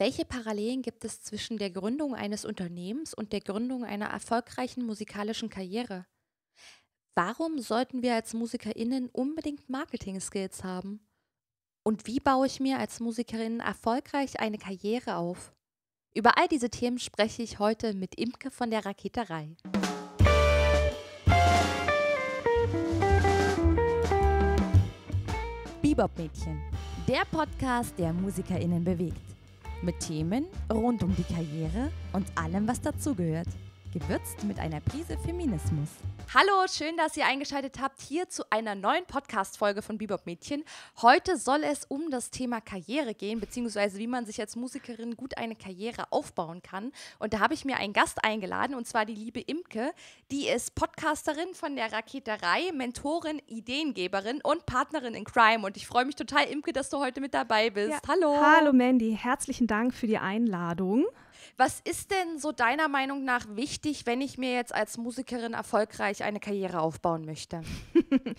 Welche Parallelen gibt es zwischen der Gründung eines Unternehmens und der Gründung einer erfolgreichen musikalischen Karriere? Warum sollten wir als MusikerInnen unbedingt Marketing-Skills haben? Und wie baue ich mir als Musikerin erfolgreich eine Karriere auf? Über all diese Themen spreche ich heute mit Imke von der Raketerei. Bebop-Mädchen, der Podcast, der MusikerInnen bewegt mit Themen rund um die Karriere und allem, was dazugehört. Gewürzt mit einer Prise Feminismus. Hallo, schön, dass ihr eingeschaltet habt hier zu einer neuen Podcast-Folge von Bebop Mädchen. Heute soll es um das Thema Karriere gehen, beziehungsweise wie man sich als Musikerin gut eine Karriere aufbauen kann. Und da habe ich mir einen Gast eingeladen, und zwar die liebe Imke. Die ist Podcasterin von der Raketerei, Mentorin, Ideengeberin und Partnerin in Crime. Und ich freue mich total, Imke, dass du heute mit dabei bist. Ja. Hallo. Hallo, Mandy. Herzlichen Dank für die Einladung. Was ist denn so deiner Meinung nach wichtig, wenn ich mir jetzt als Musikerin erfolgreich eine Karriere aufbauen möchte?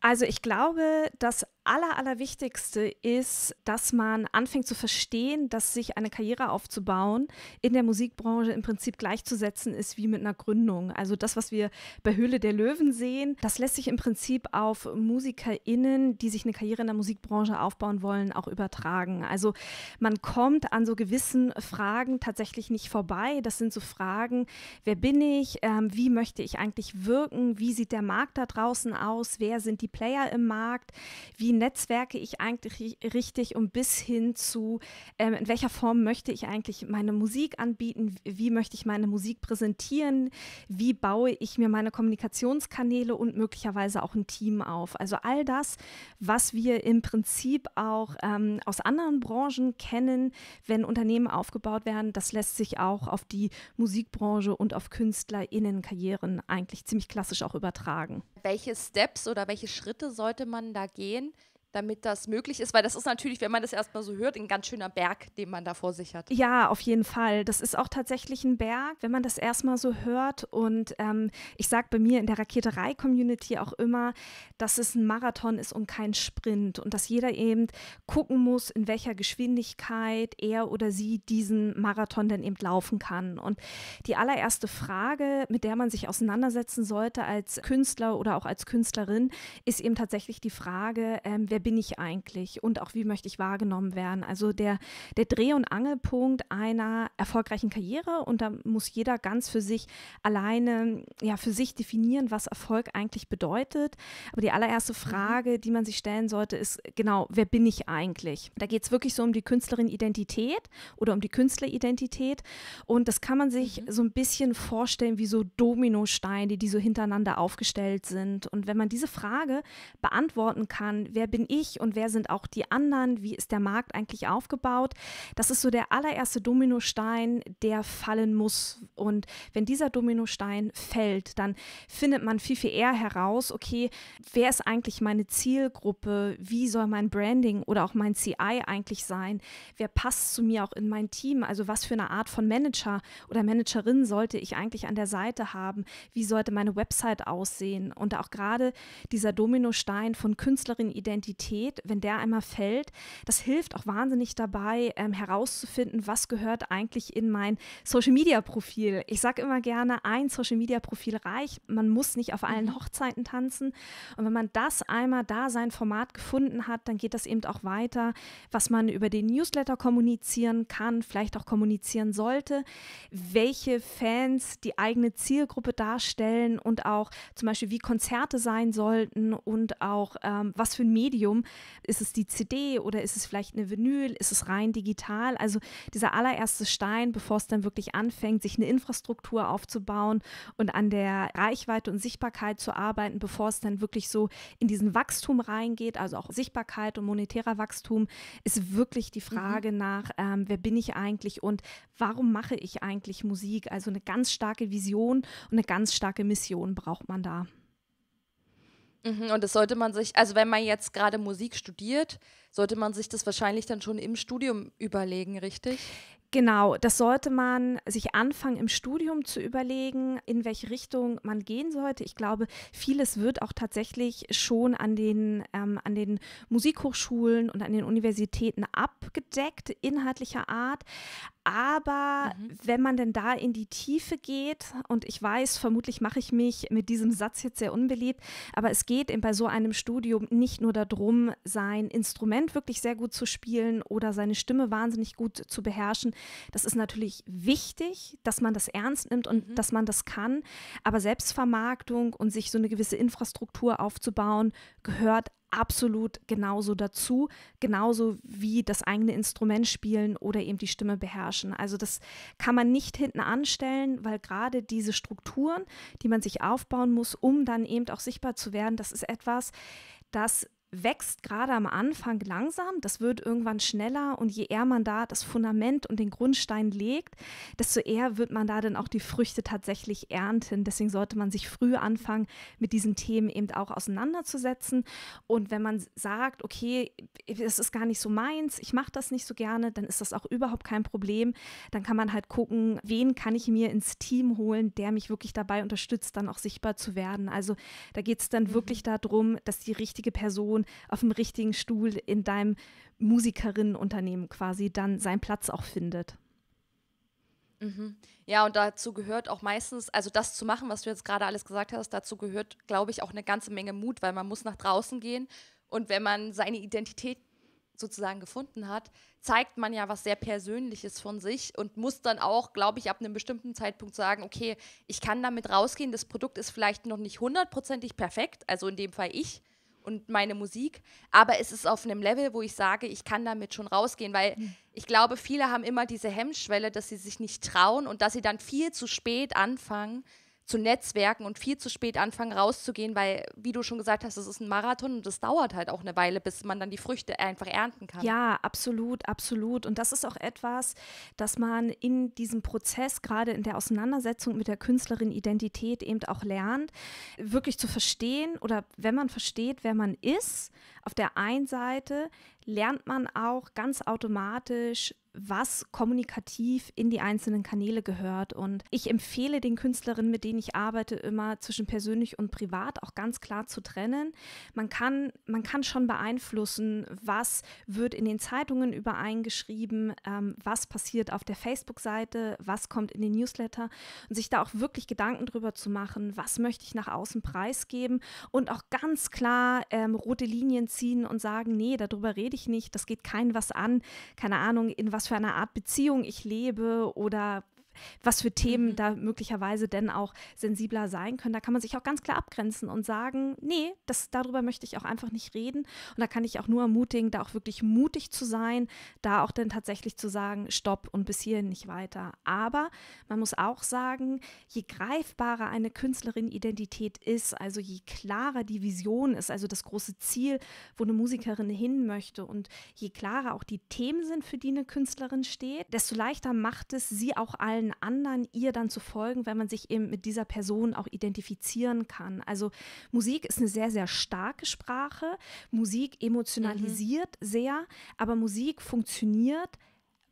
Also ich glaube, das Aller, Allerwichtigste ist, dass man anfängt zu verstehen, dass sich eine Karriere aufzubauen in der Musikbranche im Prinzip gleichzusetzen ist wie mit einer Gründung. Also das, was wir bei Höhle der Löwen sehen, das lässt sich im Prinzip auf MusikerInnen, die sich eine Karriere in der Musikbranche aufbauen wollen, auch übertragen. Also man kommt an so gewissen Fragen tatsächlich nicht vorbei. Das sind so Fragen, wer bin ich, ähm, wie möchte ich eigentlich wirken, wie sieht der Markt da draußen aus, wer sind die Player im Markt, wie netzwerke ich eigentlich richtig und bis hin zu, ähm, in welcher Form möchte ich eigentlich meine Musik anbieten, wie möchte ich meine Musik präsentieren, wie baue ich mir meine Kommunikationskanäle und möglicherweise auch ein Team auf. Also all das, was wir im Prinzip auch ähm, aus anderen Branchen kennen, wenn Unternehmen aufgebaut werden, das lässt sich auch auf die Musikbranche und auf KünstlerInnenkarrieren eigentlich ziemlich klassisch auch übertragen. Welche Steps oder welche Schritte sollte man da gehen, damit das möglich ist? Weil das ist natürlich, wenn man das erstmal so hört, ein ganz schöner Berg, den man da vor sich hat. Ja, auf jeden Fall. Das ist auch tatsächlich ein Berg, wenn man das erstmal so hört. Und ähm, ich sage bei mir in der Raketerei-Community auch immer, dass es ein Marathon ist und kein Sprint. Und dass jeder eben gucken muss, in welcher Geschwindigkeit er oder sie diesen Marathon denn eben laufen kann. Und die allererste Frage, mit der man sich auseinandersetzen sollte als Künstler oder auch als Künstlerin, ist eben tatsächlich die Frage, ähm, wer wer bin ich eigentlich und auch wie möchte ich wahrgenommen werden. Also der, der Dreh- und Angelpunkt einer erfolgreichen Karriere und da muss jeder ganz für sich alleine, ja, für sich definieren, was Erfolg eigentlich bedeutet. Aber die allererste mhm. Frage, die man sich stellen sollte, ist genau, wer bin ich eigentlich? Da geht es wirklich so um die Künstlerin-Identität oder um die Künstleridentität und das kann man sich mhm. so ein bisschen vorstellen wie so Dominosteine, die so hintereinander aufgestellt sind. Und wenn man diese Frage beantworten kann, wer bin ich und wer sind auch die anderen, wie ist der Markt eigentlich aufgebaut. Das ist so der allererste Dominostein, der fallen muss. Und wenn dieser Dominostein fällt, dann findet man viel, viel eher heraus, okay, wer ist eigentlich meine Zielgruppe, wie soll mein Branding oder auch mein CI eigentlich sein, wer passt zu mir auch in mein Team, also was für eine Art von Manager oder Managerin sollte ich eigentlich an der Seite haben, wie sollte meine Website aussehen? Und auch gerade dieser Dominostein von Künstlerin-Identität Identität, wenn der einmal fällt, das hilft auch wahnsinnig dabei, ähm, herauszufinden, was gehört eigentlich in mein Social-Media-Profil. Ich sage immer gerne, ein Social-Media-Profil reicht. Man muss nicht auf allen mhm. Hochzeiten tanzen. Und wenn man das einmal da sein Format gefunden hat, dann geht das eben auch weiter, was man über den Newsletter kommunizieren kann, vielleicht auch kommunizieren sollte, welche Fans die eigene Zielgruppe darstellen und auch zum Beispiel, wie Konzerte sein sollten und auch ähm, was für ein Medium Medium. Ist es die CD oder ist es vielleicht eine Vinyl? Ist es rein digital? Also dieser allererste Stein, bevor es dann wirklich anfängt, sich eine Infrastruktur aufzubauen und an der Reichweite und Sichtbarkeit zu arbeiten, bevor es dann wirklich so in diesen Wachstum reingeht, also auch Sichtbarkeit und monetärer Wachstum, ist wirklich die mhm. Frage mhm. nach, ähm, wer bin ich eigentlich und warum mache ich eigentlich Musik? Also eine ganz starke Vision und eine ganz starke Mission braucht man da. Mhm, und das sollte man sich, also wenn man jetzt gerade Musik studiert, sollte man sich das wahrscheinlich dann schon im Studium überlegen, richtig? Genau, das sollte man sich anfangen im Studium zu überlegen, in welche Richtung man gehen sollte. Ich glaube, vieles wird auch tatsächlich schon an den, ähm, an den Musikhochschulen und an den Universitäten abgedeckt, inhaltlicher Art. Aber mhm. wenn man denn da in die Tiefe geht, und ich weiß, vermutlich mache ich mich mit diesem Satz jetzt sehr unbeliebt, aber es geht bei so einem Studium nicht nur darum, sein Instrument wirklich sehr gut zu spielen oder seine Stimme wahnsinnig gut zu beherrschen. Das ist natürlich wichtig, dass man das ernst nimmt und mhm. dass man das kann. Aber Selbstvermarktung und sich so eine gewisse Infrastruktur aufzubauen, gehört absolut genauso dazu, genauso wie das eigene Instrument spielen oder eben die Stimme beherrschen. Also das kann man nicht hinten anstellen, weil gerade diese Strukturen, die man sich aufbauen muss, um dann eben auch sichtbar zu werden, das ist etwas, das wächst gerade am Anfang langsam, das wird irgendwann schneller und je eher man da das Fundament und den Grundstein legt, desto eher wird man da dann auch die Früchte tatsächlich ernten. Deswegen sollte man sich früh anfangen, mit diesen Themen eben auch auseinanderzusetzen. Und wenn man sagt, okay, das ist gar nicht so meins, ich mache das nicht so gerne, dann ist das auch überhaupt kein Problem. Dann kann man halt gucken, wen kann ich mir ins Team holen, der mich wirklich dabei unterstützt, dann auch sichtbar zu werden. Also da geht es dann mhm. wirklich darum, dass die richtige Person Person auf dem richtigen Stuhl in deinem Musikerinnenunternehmen quasi dann seinen Platz auch findet. Mhm. Ja, und dazu gehört auch meistens, also das zu machen, was du jetzt gerade alles gesagt hast, dazu gehört, glaube ich, auch eine ganze Menge Mut, weil man muss nach draußen gehen und wenn man seine Identität sozusagen gefunden hat, zeigt man ja was sehr Persönliches von sich und muss dann auch, glaube ich, ab einem bestimmten Zeitpunkt sagen, okay, ich kann damit rausgehen, das Produkt ist vielleicht noch nicht hundertprozentig perfekt, also in dem Fall ich, und meine Musik. Aber es ist auf einem Level, wo ich sage, ich kann damit schon rausgehen, weil mhm. ich glaube, viele haben immer diese Hemmschwelle, dass sie sich nicht trauen und dass sie dann viel zu spät anfangen, zu netzwerken und viel zu spät anfangen rauszugehen, weil, wie du schon gesagt hast, es ist ein Marathon und das dauert halt auch eine Weile, bis man dann die Früchte einfach ernten kann. Ja, absolut, absolut. Und das ist auch etwas, dass man in diesem Prozess, gerade in der Auseinandersetzung mit der Künstlerin Identität eben auch lernt, wirklich zu verstehen oder wenn man versteht, wer man ist, auf der einen Seite lernt man auch ganz automatisch, was kommunikativ in die einzelnen Kanäle gehört. Und ich empfehle den Künstlerinnen, mit denen ich arbeite, immer zwischen persönlich und privat auch ganz klar zu trennen. Man kann, man kann schon beeinflussen, was wird in den Zeitungen übereingeschrieben, ähm, was passiert auf der Facebook-Seite, was kommt in den Newsletter und sich da auch wirklich Gedanken drüber zu machen, was möchte ich nach außen preisgeben und auch ganz klar ähm, rote Linien ziehen und sagen, nee, darüber rede ich nicht, das geht kein was an, keine Ahnung, in was für einer Art Beziehung ich lebe oder was für Themen mhm. da möglicherweise denn auch sensibler sein können. Da kann man sich auch ganz klar abgrenzen und sagen, nee, das, darüber möchte ich auch einfach nicht reden. Und da kann ich auch nur ermutigen, da auch wirklich mutig zu sein, da auch dann tatsächlich zu sagen, stopp und bis hierhin nicht weiter. Aber man muss auch sagen, je greifbarer eine Künstlerin-Identität ist, also je klarer die Vision ist, also das große Ziel, wo eine Musikerin hin möchte und je klarer auch die Themen sind, für die eine Künstlerin steht, desto leichter macht es sie auch allen allen anderen ihr dann zu folgen, wenn man sich eben mit dieser Person auch identifizieren kann. Also Musik ist eine sehr, sehr starke Sprache. Musik emotionalisiert mhm. sehr, aber Musik funktioniert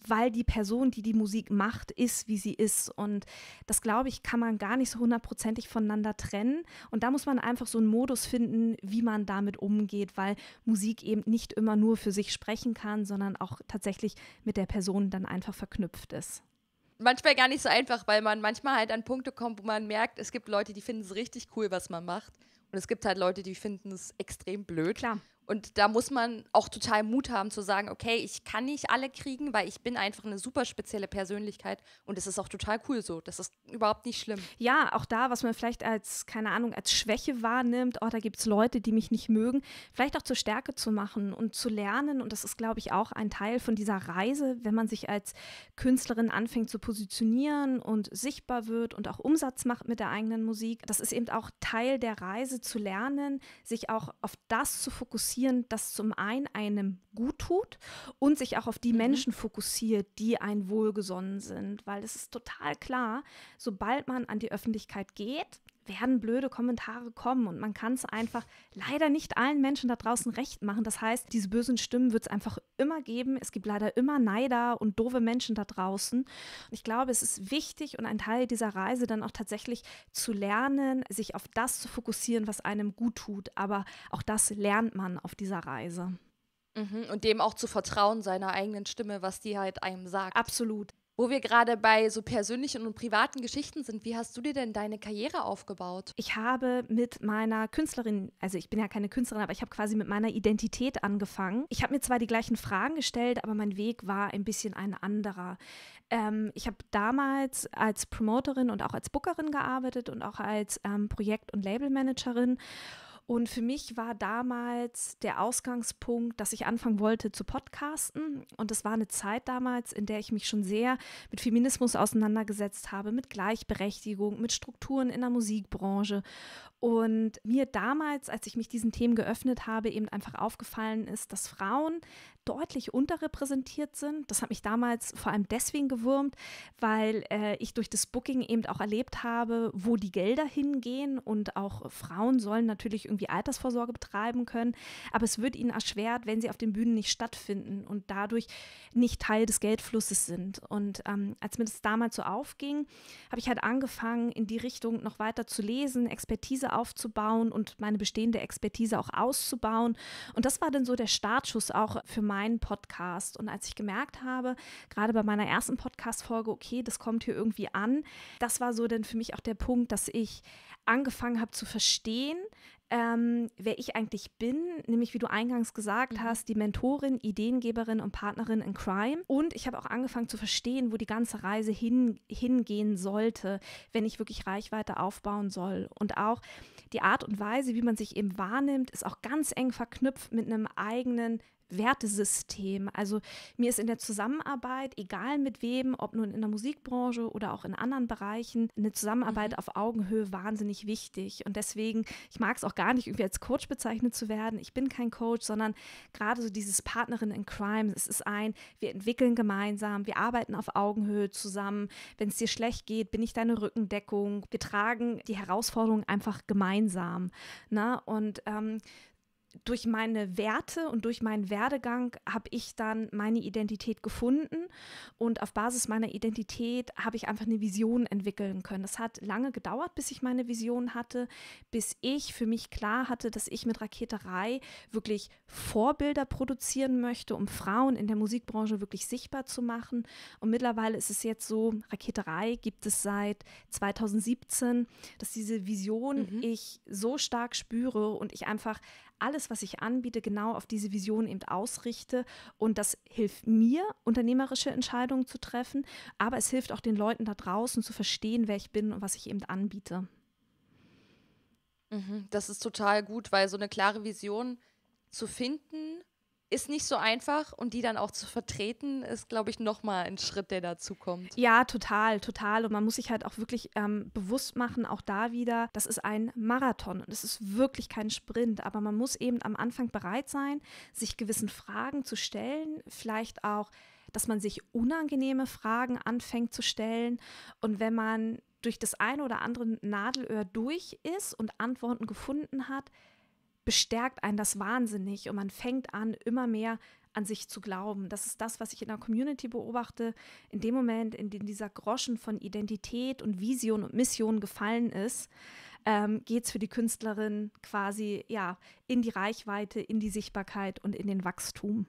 weil die Person, die die Musik macht, ist, wie sie ist. Und das, glaube ich, kann man gar nicht so hundertprozentig voneinander trennen. Und da muss man einfach so einen Modus finden, wie man damit umgeht, weil Musik eben nicht immer nur für sich sprechen kann, sondern auch tatsächlich mit der Person dann einfach verknüpft ist manchmal gar nicht so einfach, weil man manchmal halt an Punkte kommt, wo man merkt, es gibt Leute, die finden es richtig cool, was man macht. Und es gibt halt Leute, die finden es extrem blöd. Klar. Und da muss man auch total Mut haben zu sagen, okay, ich kann nicht alle kriegen, weil ich bin einfach eine super spezielle Persönlichkeit und es ist auch total cool so. Das ist überhaupt nicht schlimm. Ja, auch da, was man vielleicht als, keine Ahnung, als Schwäche wahrnimmt, oh, da gibt es Leute, die mich nicht mögen, vielleicht auch zur Stärke zu machen und zu lernen. Und das ist, glaube ich, auch ein Teil von dieser Reise, wenn man sich als Künstlerin anfängt zu positionieren und sichtbar wird und auch Umsatz macht mit der eigenen Musik. Das ist eben auch Teil der Reise zu lernen, sich auch auf das zu fokussieren fokussieren, das zum einen einem gut tut und sich auch auf die mhm. Menschen fokussiert, die ein wohlgesonnen sind. Weil es ist total klar, sobald man an die Öffentlichkeit geht, werden blöde Kommentare kommen und man kann es einfach leider nicht allen Menschen da draußen recht machen. Das heißt, diese bösen Stimmen wird es einfach immer geben. Es gibt leider immer Neider und doofe Menschen da draußen. Und ich glaube, es ist wichtig und ein Teil dieser Reise dann auch tatsächlich zu lernen, sich auf das zu fokussieren, was einem gut tut. Aber auch das lernt man auf dieser Reise. Mhm, und dem auch zu vertrauen, seiner eigenen Stimme, was die halt einem sagt. Absolut. Wo wir gerade bei so persönlichen und privaten Geschichten sind, wie hast du dir denn deine Karriere aufgebaut? Ich habe mit meiner Künstlerin, also ich bin ja keine Künstlerin, aber ich habe quasi mit meiner Identität angefangen. Ich habe mir zwar die gleichen Fragen gestellt, aber mein Weg war ein bisschen ein anderer. Ähm, ich habe damals als Promoterin und auch als Bookerin gearbeitet und auch als ähm, Projekt- und Labelmanagerin. Und für mich war damals der Ausgangspunkt, dass ich anfangen wollte zu podcasten. Und es war eine Zeit damals, in der ich mich schon sehr mit Feminismus auseinandergesetzt habe, mit Gleichberechtigung, mit Strukturen in der Musikbranche. Und mir damals, als ich mich diesen Themen geöffnet habe, eben einfach aufgefallen ist, dass Frauen deutlich unterrepräsentiert sind. Das hat mich damals vor allem deswegen gewurmt, weil äh, ich durch das Booking eben auch erlebt habe, wo die Gelder hingehen und auch Frauen sollen natürlich irgendwie Altersvorsorge betreiben können, aber es wird ihnen erschwert, wenn sie auf den Bühnen nicht stattfinden und dadurch nicht Teil des Geldflusses sind. Und ähm, als mir das damals so aufging, habe ich halt angefangen, in die Richtung noch weiter zu lesen, Expertise aufzubauen und meine bestehende Expertise auch auszubauen. Und das war dann so der Startschuss auch für meine meinen Podcast. Und als ich gemerkt habe, gerade bei meiner ersten Podcast-Folge, okay, das kommt hier irgendwie an, das war so dann für mich auch der Punkt, dass ich angefangen habe zu verstehen, ähm, wer ich eigentlich bin, nämlich wie du eingangs gesagt mhm. hast, die Mentorin, Ideengeberin und Partnerin in Crime. Und ich habe auch angefangen zu verstehen, wo die ganze Reise hin, hingehen sollte, wenn ich wirklich Reichweite aufbauen soll. Und auch die Art und Weise, wie man sich eben wahrnimmt, ist auch ganz eng verknüpft mit einem eigenen Wertesystem. Also mir ist in der Zusammenarbeit, egal mit wem, ob nun in der Musikbranche oder auch in anderen Bereichen, eine Zusammenarbeit mhm. auf Augenhöhe wahnsinnig wichtig. Und deswegen, ich mag es auch gar nicht irgendwie als Coach bezeichnet zu werden. Ich bin kein Coach, sondern gerade so dieses Partnerin in Crime. Es ist ein, wir entwickeln gemeinsam, wir arbeiten auf Augenhöhe zusammen. Wenn es dir schlecht geht, bin ich deine Rückendeckung. Wir tragen die Herausforderungen einfach gemeinsam. Na? Ne? Und ähm, durch meine Werte und durch meinen Werdegang habe ich dann meine Identität gefunden und auf Basis meiner Identität habe ich einfach eine Vision entwickeln können. Das hat lange gedauert, bis ich meine Vision hatte, bis ich für mich klar hatte, dass ich mit Raketerei wirklich Vorbilder produzieren möchte, um Frauen in der Musikbranche wirklich sichtbar zu machen. Und mittlerweile ist es jetzt so, Raketerei gibt es seit 2017, dass diese Vision mhm. ich so stark spüre und ich einfach alles, was ich anbiete, genau auf diese Vision eben ausrichte. Und das hilft mir, unternehmerische Entscheidungen zu treffen, aber es hilft auch den Leuten da draußen zu verstehen, wer ich bin und was ich eben anbiete. Mhm, das ist total gut, weil so eine klare Vision zu finden, ist nicht so einfach und die dann auch zu vertreten, ist, glaube ich, nochmal ein Schritt, der dazu kommt. Ja, total, total. Und man muss sich halt auch wirklich ähm, bewusst machen, auch da wieder, das ist ein Marathon und es ist wirklich kein Sprint, aber man muss eben am Anfang bereit sein, sich gewissen Fragen zu stellen, vielleicht auch, dass man sich unangenehme Fragen anfängt zu stellen. Und wenn man durch das eine oder andere Nadelöhr durch ist und Antworten gefunden hat, bestärkt einen das wahnsinnig und man fängt an, immer mehr an sich zu glauben. Das ist das, was ich in der Community beobachte. In dem Moment, in dem dieser Groschen von Identität und Vision und Mission gefallen ist, ähm, geht es für die Künstlerin quasi ja in die Reichweite, in die Sichtbarkeit und in den Wachstum.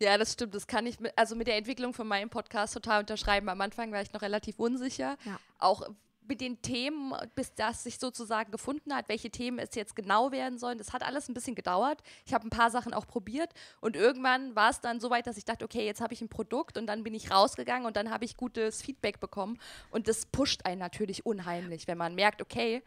Ja, das stimmt. Das kann ich mit, also mit der Entwicklung von meinem Podcast total unterschreiben. Am Anfang war ich noch relativ unsicher. Ja. Auch mit den Themen, bis das sich sozusagen gefunden hat, welche Themen es jetzt genau werden sollen. Das hat alles ein bisschen gedauert. Ich habe ein paar Sachen auch probiert und irgendwann war es dann so weit, dass ich dachte, okay, jetzt habe ich ein Produkt und dann bin ich rausgegangen und dann habe ich gutes Feedback bekommen und das pusht einen natürlich unheimlich, wenn man merkt, okay,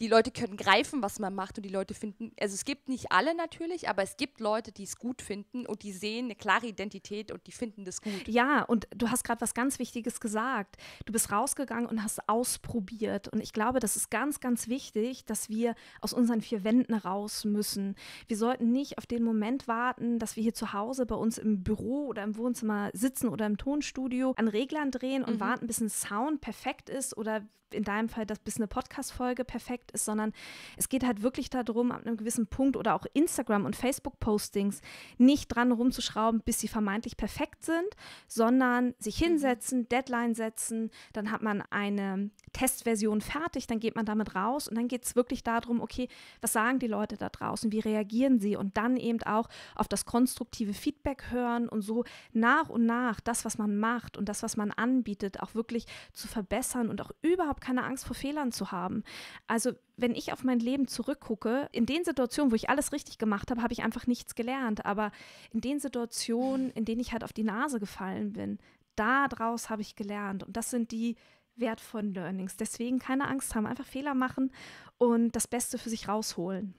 die Leute können greifen, was man macht und die Leute finden, also es gibt nicht alle natürlich, aber es gibt Leute, die es gut finden und die sehen eine klare Identität und die finden das gut. Ja, und du hast gerade was ganz Wichtiges gesagt. Du bist rausgegangen und hast ausprobiert und ich glaube, das ist ganz, ganz wichtig, dass wir aus unseren vier Wänden raus müssen. Wir sollten nicht auf den Moment warten, dass wir hier zu Hause bei uns im Büro oder im Wohnzimmer sitzen oder im Tonstudio an Reglern drehen und mhm. warten, bis ein Sound perfekt ist oder in deinem Fall, dass bis eine Podcast-Folge perfekt ist, sondern es geht halt wirklich darum, an einem gewissen Punkt oder auch Instagram- und Facebook-Postings nicht dran rumzuschrauben, bis sie vermeintlich perfekt sind, sondern sich mhm. hinsetzen, Deadline setzen, dann hat man eine Testversion fertig, dann geht man damit raus und dann geht es wirklich darum, okay, was sagen die Leute da draußen, wie reagieren sie und dann eben auch auf das konstruktive Feedback hören und so nach und nach das, was man macht und das, was man anbietet, auch wirklich zu verbessern und auch überhaupt keine Angst vor Fehlern zu haben. Also wenn ich auf mein Leben zurückgucke, in den Situationen, wo ich alles richtig gemacht habe, habe ich einfach nichts gelernt. Aber in den Situationen, in denen ich halt auf die Nase gefallen bin, daraus habe ich gelernt. Und das sind die wertvollen Learnings. Deswegen keine Angst haben, einfach Fehler machen und das Beste für sich rausholen.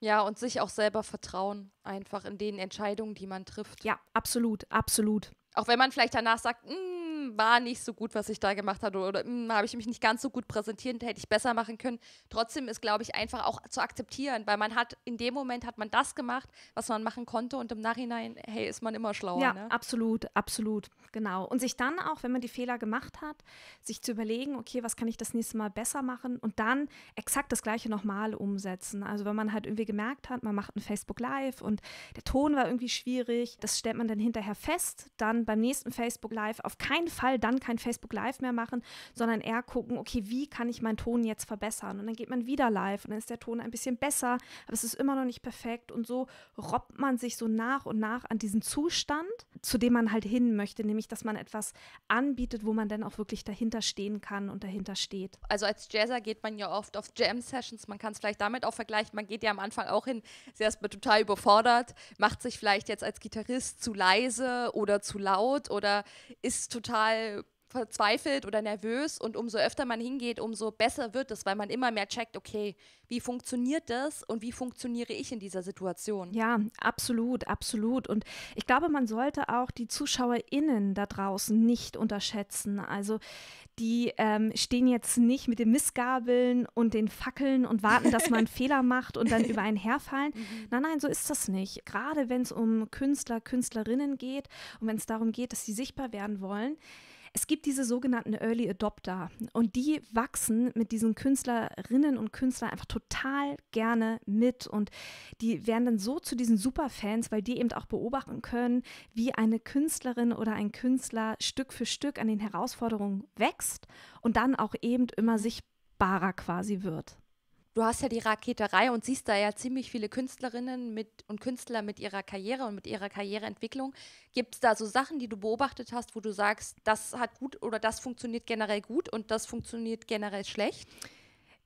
Ja, und sich auch selber vertrauen, einfach in den Entscheidungen, die man trifft. Ja, absolut, absolut. Auch wenn man vielleicht danach sagt, mm, war nicht so gut, was ich da gemacht habe oder, oder hm, habe ich mich nicht ganz so gut präsentiert, hätte ich besser machen können. Trotzdem ist, glaube ich, einfach auch zu akzeptieren, weil man hat, in dem Moment hat man das gemacht, was man machen konnte und im Nachhinein, hey, ist man immer schlauer. Ja, ne? absolut, absolut, genau. Und sich dann auch, wenn man die Fehler gemacht hat, sich zu überlegen, okay, was kann ich das nächste Mal besser machen und dann exakt das Gleiche nochmal umsetzen. Also wenn man halt irgendwie gemerkt hat, man macht ein Facebook Live und der Ton war irgendwie schwierig, das stellt man dann hinterher fest, dann beim nächsten Facebook Live auf keinen Fall dann kein Facebook Live mehr machen, sondern eher gucken, okay, wie kann ich meinen Ton jetzt verbessern? Und dann geht man wieder live und dann ist der Ton ein bisschen besser, aber es ist immer noch nicht perfekt. Und so robbt man sich so nach und nach an diesen Zustand, zu dem man halt hin möchte, nämlich dass man etwas anbietet, wo man dann auch wirklich dahinter stehen kann und dahinter steht. Also als Jazzer geht man ja oft auf Jam-Sessions, man kann es vielleicht damit auch vergleichen, man geht ja am Anfang auch hin, ist erstmal total überfordert, macht sich vielleicht jetzt als Gitarrist zu leise oder zu laut oder ist total verzweifelt oder nervös und umso öfter man hingeht, umso besser wird es, weil man immer mehr checkt, okay, wie funktioniert das und wie funktioniere ich in dieser Situation? Ja, absolut, absolut. Und ich glaube, man sollte auch die ZuschauerInnen da draußen nicht unterschätzen. Also die ähm, stehen jetzt nicht mit den Missgabeln und den Fackeln und warten, dass man einen Fehler macht und dann über einen herfallen. Mhm. Nein, nein, so ist das nicht. Gerade wenn es um Künstler, Künstlerinnen geht und wenn es darum geht, dass sie sichtbar werden wollen, es gibt diese sogenannten Early Adopter und die wachsen mit diesen Künstlerinnen und Künstlern einfach total gerne mit und die werden dann so zu diesen Superfans, weil die eben auch beobachten können, wie eine Künstlerin oder ein Künstler Stück für Stück an den Herausforderungen wächst und dann auch eben immer sichtbarer quasi wird du hast ja die Raketerei und siehst da ja ziemlich viele Künstlerinnen mit und Künstler mit ihrer Karriere und mit ihrer Karriereentwicklung. Gibt es da so Sachen, die du beobachtet hast, wo du sagst, das hat gut oder das funktioniert generell gut und das funktioniert generell schlecht?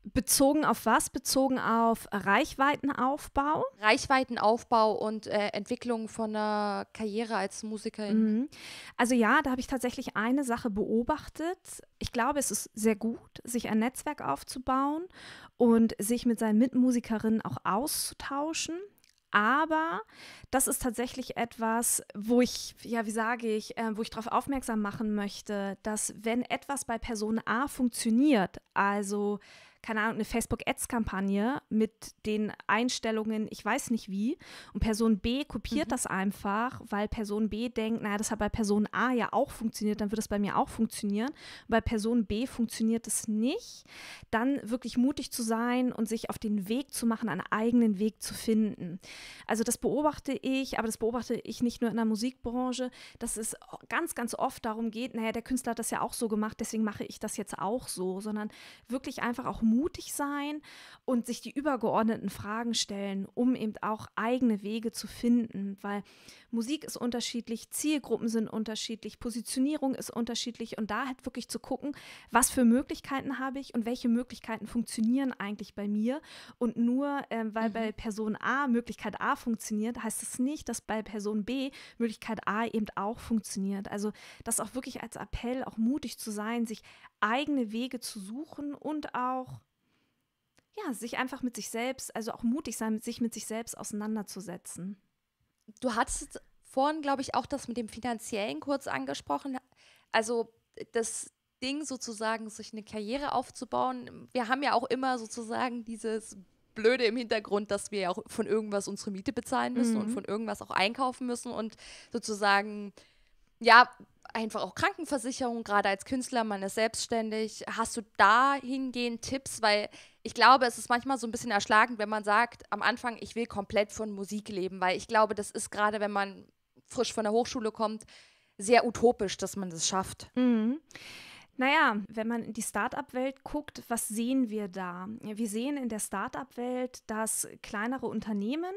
Bezogen auf was? Bezogen auf Reichweitenaufbau? Reichweitenaufbau und äh, Entwicklung von einer Karriere als Musikerin. Mhm. Also ja, da habe ich tatsächlich eine Sache beobachtet. Ich glaube, es ist sehr gut, sich ein Netzwerk aufzubauen und sich mit seinen Mitmusikerinnen auch auszutauschen. Aber das ist tatsächlich etwas, wo ich, ja, wie sage ich, äh, wo ich darauf aufmerksam machen möchte, dass wenn etwas bei Person A funktioniert, also keine Ahnung, eine Facebook-Ads-Kampagne mit den Einstellungen, ich weiß nicht wie. Und Person B kopiert mhm. das einfach, weil Person B denkt, naja, das hat bei Person A ja auch funktioniert, dann wird es bei mir auch funktionieren. Und bei Person B funktioniert es nicht. Dann wirklich mutig zu sein und sich auf den Weg zu machen, einen eigenen Weg zu finden. Also das beobachte ich, aber das beobachte ich nicht nur in der Musikbranche, dass es ganz, ganz oft darum geht, naja, der Künstler hat das ja auch so gemacht, deswegen mache ich das jetzt auch so, sondern wirklich einfach auch mutig sein und sich die übergeordneten Fragen stellen, um eben auch eigene Wege zu finden, weil Musik ist unterschiedlich, Zielgruppen sind unterschiedlich, Positionierung ist unterschiedlich und da halt wirklich zu gucken, was für Möglichkeiten habe ich und welche Möglichkeiten funktionieren eigentlich bei mir und nur äh, weil mhm. bei Person A Möglichkeit A funktioniert, heißt es das nicht, dass bei Person B Möglichkeit A eben auch funktioniert. Also das auch wirklich als Appell, auch mutig zu sein, sich eigene Wege zu suchen und auch ja, sich einfach mit sich selbst, also auch mutig sein, sich mit sich selbst auseinanderzusetzen. Du hattest vorhin, glaube ich, auch das mit dem Finanziellen kurz angesprochen. Also das Ding sozusagen, sich eine Karriere aufzubauen. Wir haben ja auch immer sozusagen dieses Blöde im Hintergrund, dass wir ja auch von irgendwas unsere Miete bezahlen müssen mhm. und von irgendwas auch einkaufen müssen und sozusagen, ja, einfach auch Krankenversicherung, gerade als Künstler, man ist selbstständig. Hast du dahingehend Tipps? Weil ich glaube, es ist manchmal so ein bisschen erschlagend, wenn man sagt, am Anfang, ich will komplett von Musik leben, weil ich glaube, das ist gerade, wenn man frisch von der Hochschule kommt, sehr utopisch, dass man das schafft. Mhm. Naja, wenn man in die Startup-Welt guckt, was sehen wir da? Wir sehen in der Startup-Welt, dass kleinere Unternehmen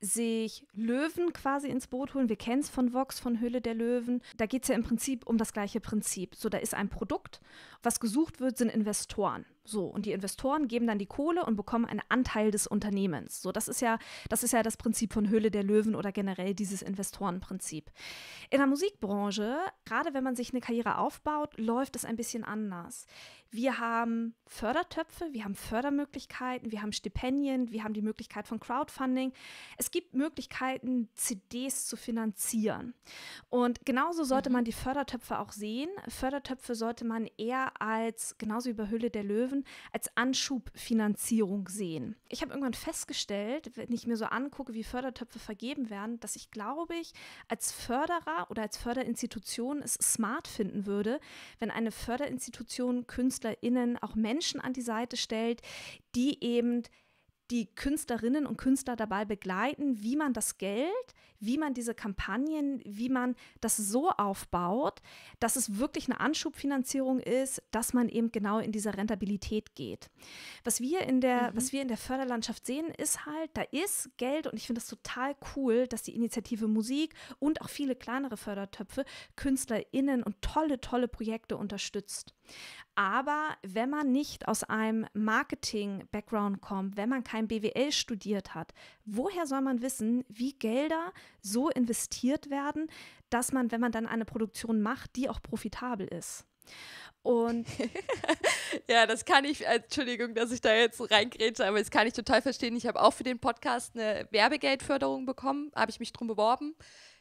sich Löwen quasi ins Boot holen. Wir kennen es von Vox, von Höhle der Löwen. Da geht es ja im Prinzip um das gleiche Prinzip. So, da ist ein Produkt, was gesucht wird, sind Investoren. So, und die Investoren geben dann die Kohle und bekommen einen Anteil des Unternehmens. So, das ist ja, das ist ja das Prinzip von Höhle der Löwen oder generell dieses Investorenprinzip. In der Musikbranche, gerade wenn man sich eine Karriere aufbaut, läuft es ein bisschen anders. Wir haben Fördertöpfe, wir haben Fördermöglichkeiten, wir haben Stipendien, wir haben die Möglichkeit von Crowdfunding. Es gibt Möglichkeiten, CDs zu finanzieren. Und genauso sollte mhm. man die Fördertöpfe auch sehen. Fördertöpfe sollte man eher als, genauso wie bei Höhle der Löwen, als Anschubfinanzierung sehen. Ich habe irgendwann festgestellt, wenn ich mir so angucke, wie Fördertöpfe vergeben werden, dass ich, glaube ich, als Förderer oder als Förderinstitution es smart finden würde, wenn eine Förderinstitution Künstler KünstlerInnen auch Menschen an die Seite stellt, die eben die Künstlerinnen und Künstler dabei begleiten, wie man das Geld, wie man diese Kampagnen, wie man das so aufbaut, dass es wirklich eine Anschubfinanzierung ist, dass man eben genau in diese Rentabilität geht. Was wir in der, mhm. was wir in der Förderlandschaft sehen, ist halt, da ist Geld und ich finde das total cool, dass die Initiative Musik und auch viele kleinere Fördertöpfe KünstlerInnen und tolle, tolle Projekte unterstützt. Aber wenn man nicht aus einem Marketing-Background kommt, wenn man kein BWL studiert hat, woher soll man wissen, wie Gelder so investiert werden, dass man, wenn man dann eine Produktion macht, die auch profitabel ist? Und ja, das kann ich, äh, Entschuldigung, dass ich da jetzt reingrätsche, aber das kann ich total verstehen. Ich habe auch für den Podcast eine Werbegeldförderung bekommen, habe ich mich drum beworben.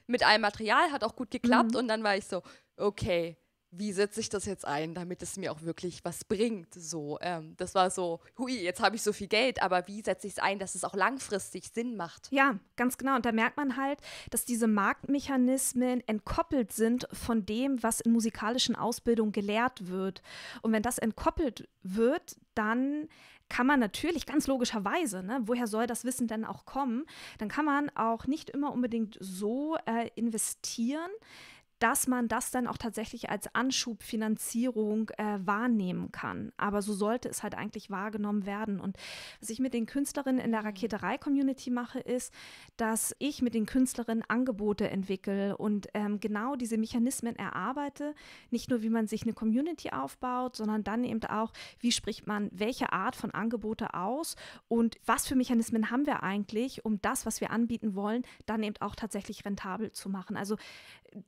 Mit allem Material, hat auch gut geklappt. Mhm. Und dann war ich so, okay, wie setze ich das jetzt ein, damit es mir auch wirklich was bringt. So, ähm, das war so, hui, jetzt habe ich so viel Geld, aber wie setze ich es ein, dass es auch langfristig Sinn macht? Ja, ganz genau. Und da merkt man halt, dass diese Marktmechanismen entkoppelt sind von dem, was in musikalischen Ausbildungen gelehrt wird. Und wenn das entkoppelt wird, dann kann man natürlich ganz logischerweise, ne, woher soll das Wissen denn auch kommen, dann kann man auch nicht immer unbedingt so äh, investieren, dass man das dann auch tatsächlich als Anschubfinanzierung äh, wahrnehmen kann. Aber so sollte es halt eigentlich wahrgenommen werden. Und was ich mit den Künstlerinnen in der mhm. Raketerei-Community mache, ist, dass ich mit den Künstlerinnen Angebote entwickle und ähm, genau diese Mechanismen erarbeite. Nicht nur, wie man sich eine Community aufbaut, sondern dann eben auch, wie spricht man welche Art von Angebote aus und was für Mechanismen haben wir eigentlich, um das, was wir anbieten wollen, dann eben auch tatsächlich rentabel zu machen. Also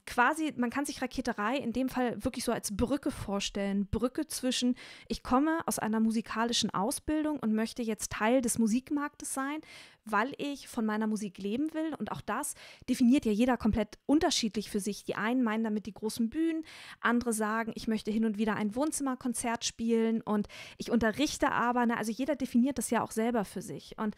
quasi, man kann sich Raketerei in dem Fall wirklich so als Brücke vorstellen. Brücke zwischen, ich komme aus einer musikalischen Ausbildung und möchte jetzt Teil des Musikmarktes sein, weil ich von meiner Musik leben will. Und auch das definiert ja jeder komplett unterschiedlich für sich. Die einen meinen damit die großen Bühnen, andere sagen, ich möchte hin und wieder ein Wohnzimmerkonzert spielen und ich unterrichte aber. Ne? Also jeder definiert das ja auch selber für sich. Und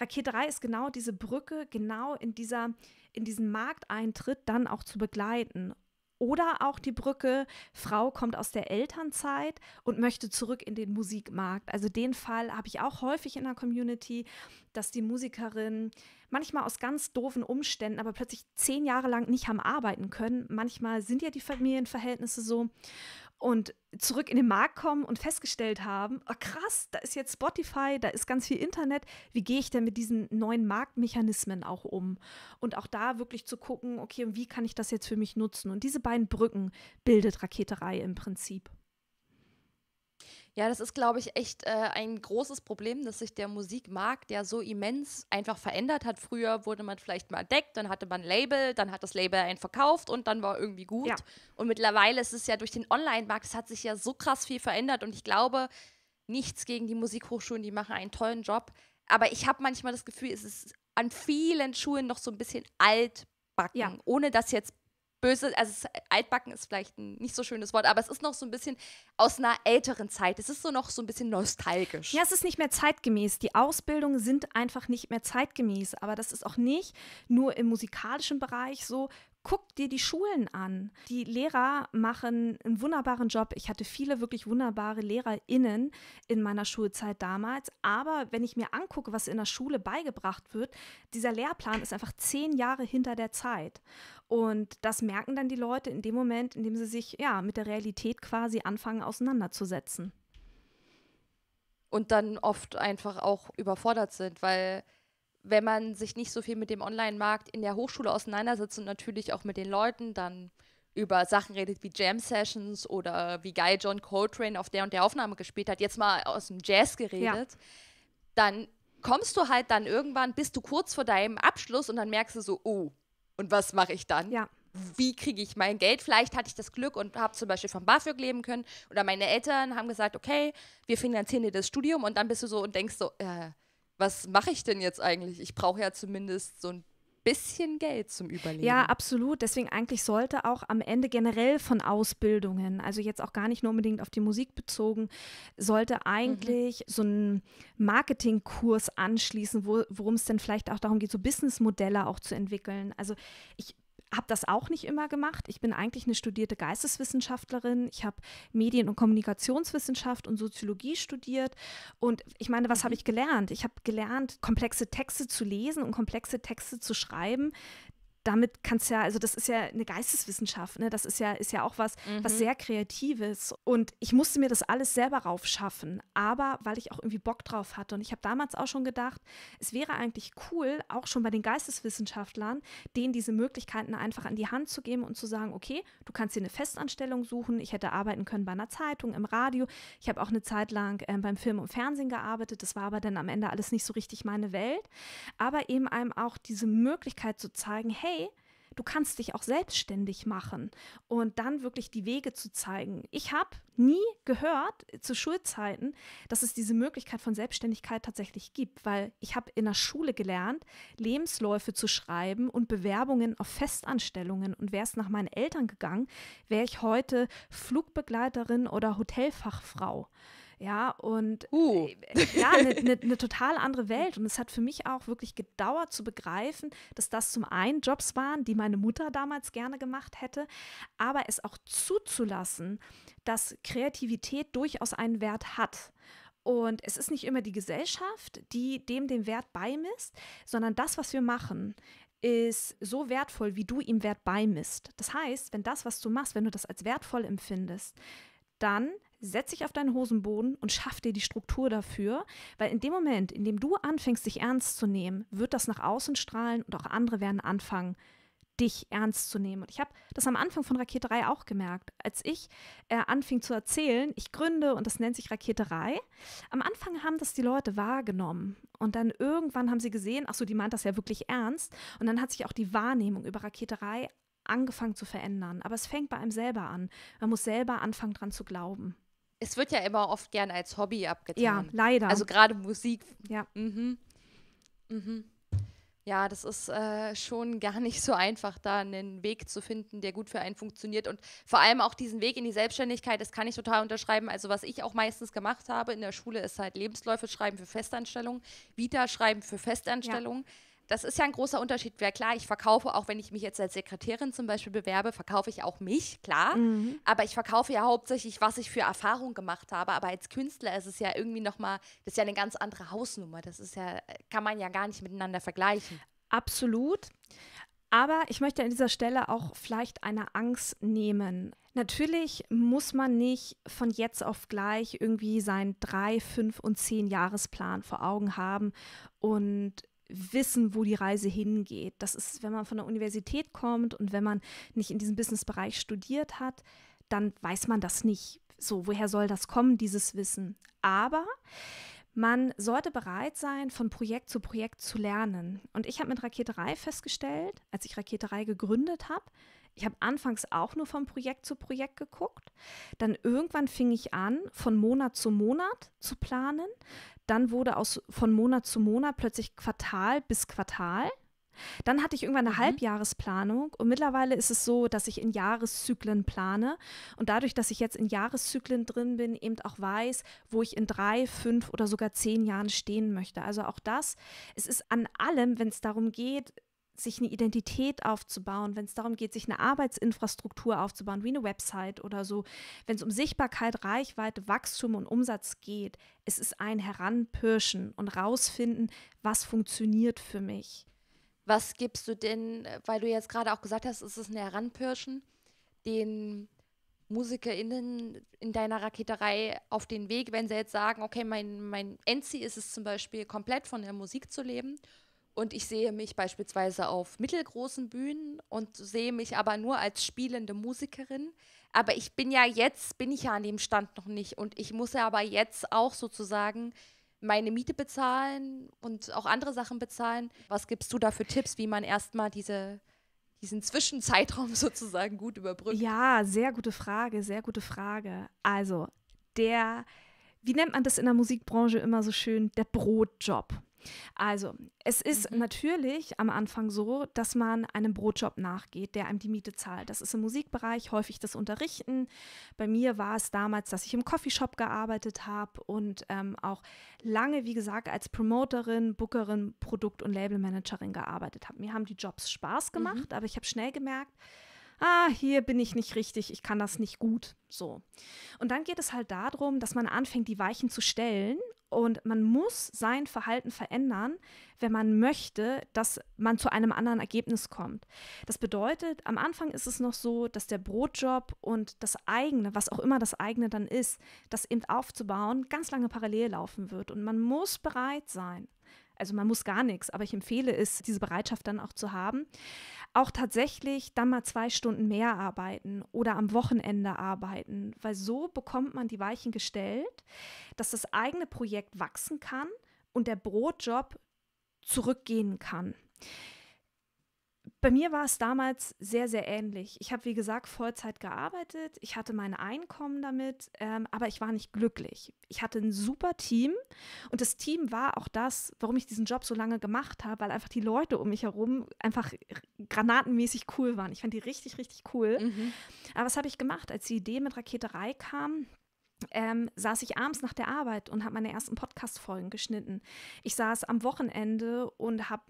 Raketerei ist genau diese Brücke, genau in dieser in diesen Markteintritt dann auch zu begleiten. Oder auch die Brücke, Frau kommt aus der Elternzeit und möchte zurück in den Musikmarkt. Also den Fall habe ich auch häufig in der Community, dass die Musikerin manchmal aus ganz doofen Umständen, aber plötzlich zehn Jahre lang nicht haben arbeiten können. Manchmal sind ja die Familienverhältnisse so und zurück in den Markt kommen und festgestellt haben, oh krass, da ist jetzt Spotify, da ist ganz viel Internet, wie gehe ich denn mit diesen neuen Marktmechanismen auch um? Und auch da wirklich zu gucken, okay, wie kann ich das jetzt für mich nutzen? Und diese beiden Brücken bildet Raketerei im Prinzip. Ja, das ist, glaube ich, echt äh, ein großes Problem, dass sich der Musikmarkt ja so immens einfach verändert hat. Früher wurde man vielleicht mal entdeckt, dann hatte man ein Label, dann hat das Label einen verkauft und dann war irgendwie gut. Ja. Und mittlerweile ist es ja durch den Online-Markt, es hat sich ja so krass viel verändert und ich glaube, nichts gegen die Musikhochschulen, die machen einen tollen Job. Aber ich habe manchmal das Gefühl, es ist an vielen Schulen noch so ein bisschen altbacken, Ja. ohne dass jetzt böse, also es, altbacken ist vielleicht ein nicht so schönes Wort, aber es ist noch so ein bisschen aus einer älteren Zeit. Es ist so noch so ein bisschen nostalgisch. Ja, es ist nicht mehr zeitgemäß. Die Ausbildungen sind einfach nicht mehr zeitgemäß. Aber das ist auch nicht nur im musikalischen Bereich so. Guck dir die Schulen an. Die Lehrer machen einen wunderbaren Job. Ich hatte viele wirklich wunderbare LehrerInnen in meiner Schulzeit damals. Aber wenn ich mir angucke, was in der Schule beigebracht wird, dieser Lehrplan ist einfach zehn Jahre hinter der Zeit. Und das merken dann die Leute in dem Moment, in dem sie sich ja mit der Realität quasi anfangen auseinanderzusetzen. und dann oft einfach auch überfordert sind, weil wenn man sich nicht so viel mit dem Online-Markt in der Hochschule auseinandersetzt und natürlich auch mit den Leuten dann über Sachen redet wie Jam Sessions oder wie geil John Coltrane auf der und der Aufnahme gespielt hat, jetzt mal aus dem Jazz geredet, dann kommst du halt dann irgendwann, bist du kurz vor deinem Abschluss und dann merkst du so, oh, und was mache ich dann? Ja. wie kriege ich mein Geld? Vielleicht hatte ich das Glück und habe zum Beispiel vom BAföG leben können. Oder meine Eltern haben gesagt, okay, wir finanzieren dir das Studium. Und dann bist du so und denkst so, äh, was mache ich denn jetzt eigentlich? Ich brauche ja zumindest so ein bisschen Geld zum Überleben. Ja, absolut. Deswegen eigentlich sollte auch am Ende generell von Ausbildungen, also jetzt auch gar nicht nur unbedingt auf die Musik bezogen, sollte eigentlich so ein Marketingkurs anschließen, wo, worum es denn vielleicht auch darum geht, so Businessmodelle auch zu entwickeln. Also ich habe das auch nicht immer gemacht. Ich bin eigentlich eine studierte Geisteswissenschaftlerin. Ich habe Medien- und Kommunikationswissenschaft und Soziologie studiert. Und ich meine, was habe ich gelernt? Ich habe gelernt, komplexe Texte zu lesen und komplexe Texte zu schreiben. Damit kannst ja, also das ist ja eine Geisteswissenschaft, ne? Das ist ja, ist ja auch was, was sehr Kreatives. Und ich musste mir das alles selber raufschaffen, aber weil ich auch irgendwie Bock drauf hatte. Und ich habe damals auch schon gedacht, es wäre eigentlich cool, auch schon bei den Geisteswissenschaftlern, denen diese Möglichkeiten einfach an die Hand zu geben und zu sagen, okay, du kannst dir eine Festanstellung suchen. Ich hätte arbeiten können bei einer Zeitung, im Radio. Ich habe auch eine Zeit lang ähm, beim Film und Fernsehen gearbeitet. Das war aber dann am Ende alles nicht so richtig meine Welt. Aber eben einem auch diese Möglichkeit zu zeigen, hey, du kannst dich auch selbstständig machen und dann wirklich die Wege zu zeigen. Ich habe nie gehört zu Schulzeiten, dass es diese Möglichkeit von Selbstständigkeit tatsächlich gibt, weil ich habe in der Schule gelernt, Lebensläufe zu schreiben und Bewerbungen auf Festanstellungen. Und wäre es nach meinen Eltern gegangen, wäre ich heute Flugbegleiterin oder Hotelfachfrau. Ja, und Uh. äh, ja, eine ne, ne total andere Welt. Und es hat für mich auch wirklich gedauert zu begreifen, dass das zum einen Jobs waren, die meine Mutter damals gerne gemacht hätte, aber es auch zuzulassen, dass Kreativität durchaus einen Wert hat. Und es ist nicht immer die Gesellschaft, die dem den Wert beimisst, sondern das, was wir machen, ist so wertvoll, wie du ihm Wert beimisst. Das heißt, wenn das, was du machst, wenn du das als wertvoll empfindest, dann setz dich auf deinen Hosenboden und schaff dir die Struktur dafür, weil in dem Moment, in dem du anfängst, dich ernst zu nehmen, wird das nach außen strahlen und auch andere werden anfangen, dich ernst zu nehmen. Und ich habe das am Anfang von Raketerei auch gemerkt, als ich äh, anfing zu erzählen, ich gründe und das nennt sich Raketerei. Am Anfang haben das die Leute wahrgenommen und dann irgendwann haben sie gesehen, ach so, die meint das ja wirklich ernst und dann hat sich auch die Wahrnehmung über Raketerei angefangen zu verändern. Aber es fängt bei einem selber an. Man muss selber anfangen dran zu glauben. Es wird ja immer oft gern als Hobby abgetan. Ja, leider. Also gerade Musik. Ja. Mhm. Mhm. Ja, das ist äh, schon gar nicht so einfach, da einen Weg zu finden, der gut für einen funktioniert. Und vor allem auch diesen Weg in die Selbstständigkeit, das kann ich total unterschreiben. Also was ich auch meistens gemacht habe in der Schule, ist halt Lebensläufe schreiben für Festanstellungen, Vita schreiben für Festanstellungen. Das ist ja ein großer Unterschied. Wäre klar, ich verkaufe, auch wenn ich mich jetzt als Sekretärin zum Beispiel bewerbe, verkaufe ich auch mich, klar. Mhm. Aber ich verkaufe ja hauptsächlich, was ich für Erfahrung gemacht habe. Aber als Künstler ist es ja irgendwie nochmal, das ist ja eine ganz andere Hausnummer. Das ist ja, kann man ja gar nicht miteinander vergleichen. Absolut. Aber ich möchte an dieser Stelle auch vielleicht eine Angst nehmen. Natürlich muss man nicht von jetzt auf gleich irgendwie seinen drei, fünf und zehn Jahresplan vor Augen haben und wissen, wo die Reise hingeht. Das ist, wenn man von der Universität kommt und wenn man nicht in diesem Businessbereich studiert hat, dann weiß man das nicht. So, woher soll das kommen, dieses Wissen? Aber man sollte bereit sein, von Projekt zu Projekt zu lernen. Und ich habe mit Raketerei festgestellt, als ich Raketerei gegründet habe, Ich habe anfangs auch nur von Projekt zu Projekt geguckt. Dann irgendwann fing ich an, von Monat zu Monat zu planen. Dann wurde aus von Monat zu Monat plötzlich Quartal bis Quartal. Dann hatte ich irgendwann eine mhm. Halbjahresplanung und mittlerweile ist es so, dass ich in Jahreszyklen plane und dadurch, dass ich jetzt in Jahreszyklen drin bin, eben auch weiß, wo ich in drei, fünf oder sogar zehn Jahren stehen möchte. Also auch das, es ist an allem, wenn es darum geht, sich eine Identität aufzubauen, wenn es darum geht, sich eine Arbeitsinfrastruktur aufzubauen, wie eine Website oder so, wenn es um Sichtbarkeit, Reichweite, Wachstum und Umsatz geht, es ist ein Heranpirschen und rausfinden, was funktioniert für mich. Was gibst du denn, weil du jetzt gerade auch gesagt hast, es ist ein Heranpirschen, den MusikerInnen in deiner Raketerei auf den Weg, wenn sie jetzt sagen, okay, mein, mein Endziel ist es zum Beispiel, komplett von der Musik zu leben und ich sehe mich beispielsweise auf mittelgroßen Bühnen und sehe mich aber nur als spielende Musikerin. Aber ich bin ja jetzt, bin ich ja an dem Stand noch nicht und ich muss ja aber jetzt auch sozusagen meine Miete bezahlen und auch andere Sachen bezahlen. Was gibst du da für Tipps, wie man erstmal diese, diesen Zwischenzeitraum sozusagen gut überbrückt? Ja, sehr gute Frage, sehr gute Frage. Also, der, wie nennt man das in der Musikbranche immer so schön, der Brotjob. Also, es ist mhm. natürlich am Anfang so, dass man einem Brotjob nachgeht, der einem die Miete zahlt. Das ist im Musikbereich häufig das Unterrichten. Bei mir war es damals, dass ich im Coffeeshop gearbeitet habe und ähm, auch lange, wie gesagt, als Promoterin, Bookerin, Produkt- und Labelmanagerin gearbeitet habe. Mir haben die Jobs Spaß gemacht, mhm. aber ich habe schnell gemerkt, ah, hier bin ich nicht richtig, ich kann das nicht gut. So. Und dann geht es halt darum, dass man anfängt, die Weichen zu stellen und man muss sein Verhalten verändern, wenn man möchte, dass man zu einem anderen Ergebnis kommt. Das bedeutet, am Anfang ist es noch so, dass der Brotjob und das eigene, was auch immer das eigene dann ist, das eben aufzubauen, ganz lange parallel laufen wird. Und man muss bereit sein. Also man muss gar nichts, aber ich empfehle es, diese Bereitschaft dann auch zu haben auch tatsächlich dann mal zwei Stunden mehr arbeiten oder am Wochenende arbeiten, weil so bekommt man die Weichen gestellt, dass das eigene Projekt wachsen kann und der Brotjob zurückgehen kann. Bei mir war es damals sehr, sehr ähnlich. Ich habe, wie gesagt, Vollzeit gearbeitet. Ich hatte mein Einkommen damit, ähm, aber ich war nicht glücklich. Ich hatte ein super Team und das Team war auch das, warum ich diesen Job so lange gemacht habe, weil einfach die Leute um mich herum einfach granatenmäßig cool waren. Ich fand die richtig, richtig cool. Mhm. Aber was habe ich gemacht, als die Idee mit Raketerei kam? Ähm, saß ich abends nach der Arbeit und habe meine ersten Podcast-Folgen geschnitten. Ich saß am Wochenende und habe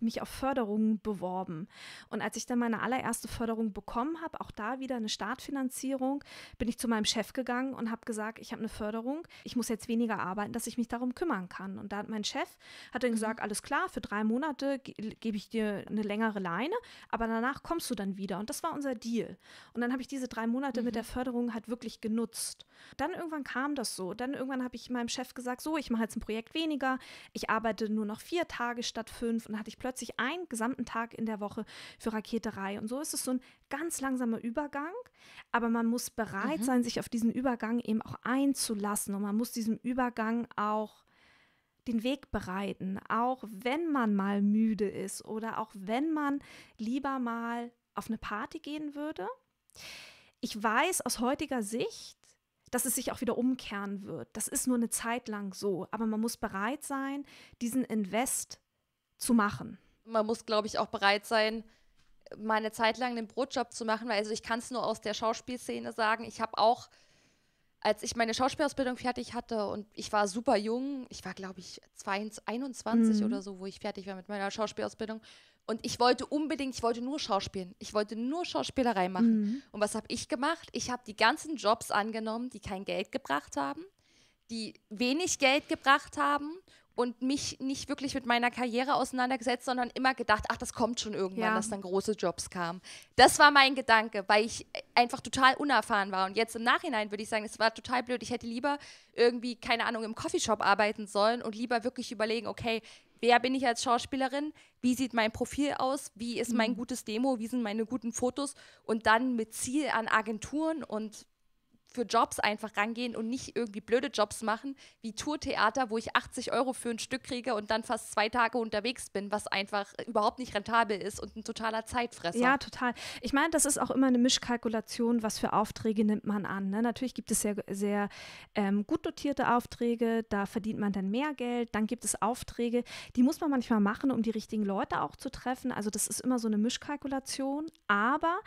mich auf Förderungen beworben. Und als ich dann meine allererste Förderung bekommen habe, auch da wieder eine Startfinanzierung, bin ich zu meinem Chef gegangen und habe gesagt, ich habe eine Förderung, ich muss jetzt weniger arbeiten, dass ich mich darum kümmern kann. Und da hat mein Chef hat dann mhm. gesagt, alles klar, für drei Monate ge gebe ich dir eine längere Leine, aber danach kommst du dann wieder. Und das war unser Deal. Und dann habe ich diese drei Monate mhm. mit der Förderung halt wirklich genutzt. Dann irgendwann kam das so. Dann irgendwann habe ich meinem Chef gesagt, so, ich mache jetzt ein Projekt weniger, ich arbeite nur noch vier Tage statt fünf und dann hatte ich plötzlich einen gesamten Tag in der Woche für Raketerei. Und so ist es so ein ganz langsamer Übergang, aber man muss bereit mhm. sein, sich auf diesen Übergang eben auch einzulassen und man muss diesem Übergang auch den Weg bereiten, auch wenn man mal müde ist oder auch wenn man lieber mal auf eine Party gehen würde. Ich weiß aus heutiger Sicht, dass es sich auch wieder umkehren wird. Das ist nur eine Zeit lang so, aber man muss bereit sein, diesen Invest zu machen. Man muss, glaube ich, auch bereit sein, mal eine Zeit lang den Brotjob zu machen, weil also ich kann es nur aus der Schauspielszene sagen. Ich habe auch, als ich meine Schauspielausbildung fertig hatte und ich war super jung, ich war, glaube ich, 22, 21 mhm. oder so, wo ich fertig war mit meiner Schauspielausbildung. Und ich wollte unbedingt, ich wollte nur Schauspielen. Ich wollte nur Schauspielerei machen. Mhm. Und was habe ich gemacht? Ich habe die ganzen Jobs angenommen, die kein Geld gebracht haben, die wenig Geld gebracht haben und mich nicht wirklich mit meiner Karriere auseinandergesetzt, sondern immer gedacht, ach, das kommt schon irgendwann, ja. dass dann große Jobs kamen. Das war mein Gedanke, weil ich einfach total unerfahren war. Und jetzt im Nachhinein würde ich sagen, es war total blöd. Ich hätte lieber irgendwie, keine Ahnung, im Coffeeshop arbeiten sollen und lieber wirklich überlegen, okay, wer bin ich als Schauspielerin, wie sieht mein Profil aus, wie ist mein mhm. gutes Demo, wie sind meine guten Fotos und dann mit Ziel an Agenturen und für Jobs einfach rangehen und nicht irgendwie blöde Jobs machen, wie Tourtheater, wo ich 80 Euro für ein Stück kriege und dann fast zwei Tage unterwegs bin, was einfach überhaupt nicht rentabel ist und ein totaler Zeitfresser. Ja, total. Ich meine, das ist auch immer eine Mischkalkulation, was für Aufträge nimmt man an. Ne? Natürlich gibt es sehr, sehr ähm, gut dotierte Aufträge, da verdient man dann mehr Geld. Dann gibt es Aufträge, die muss man manchmal machen, um die richtigen Leute auch zu treffen. Also das ist immer so eine Mischkalkulation. Aber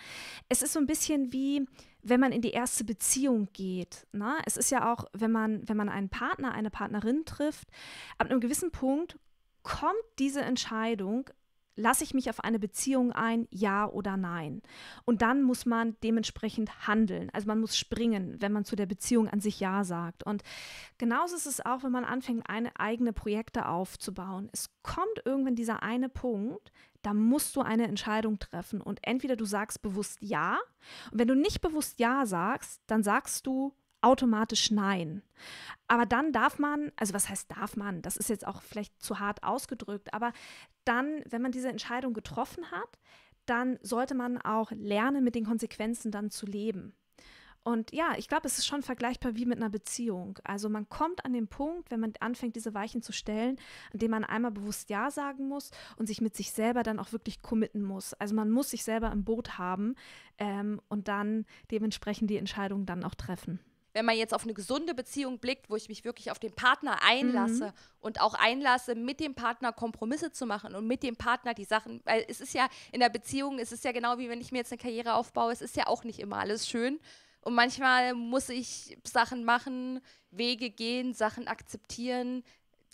es ist so ein bisschen wie wenn man in die erste Beziehung geht. Ne? Es ist ja auch, wenn man, wenn man einen Partner, eine Partnerin trifft, ab einem gewissen Punkt kommt diese Entscheidung, lasse ich mich auf eine Beziehung ein, ja oder nein. Und dann muss man dementsprechend handeln. Also man muss springen, wenn man zu der Beziehung an sich ja sagt. Und genauso ist es auch, wenn man anfängt, eine eigene Projekte aufzubauen. Es kommt irgendwann dieser eine Punkt, da musst du eine Entscheidung treffen. Und entweder du sagst bewusst ja, und wenn du nicht bewusst ja sagst, dann sagst du automatisch nein. Aber dann darf man, also was heißt darf man? Das ist jetzt auch vielleicht zu hart ausgedrückt, aber dann, wenn man diese Entscheidung getroffen hat, dann sollte man auch lernen, mit den Konsequenzen dann zu leben. Und ja, ich glaube, es ist schon vergleichbar wie mit einer Beziehung. Also man kommt an den Punkt, wenn man anfängt, diese Weichen zu stellen, an dem man einmal bewusst Ja sagen muss und sich mit sich selber dann auch wirklich committen muss. Also man muss sich selber im Boot haben ähm, und dann dementsprechend die Entscheidung dann auch treffen wenn man jetzt auf eine gesunde Beziehung blickt, wo ich mich wirklich auf den Partner einlasse mhm. und auch einlasse, mit dem Partner Kompromisse zu machen und mit dem Partner die Sachen, weil es ist ja in der Beziehung, es ist ja genau wie wenn ich mir jetzt eine Karriere aufbaue, es ist ja auch nicht immer alles schön. Und manchmal muss ich Sachen machen, Wege gehen, Sachen akzeptieren,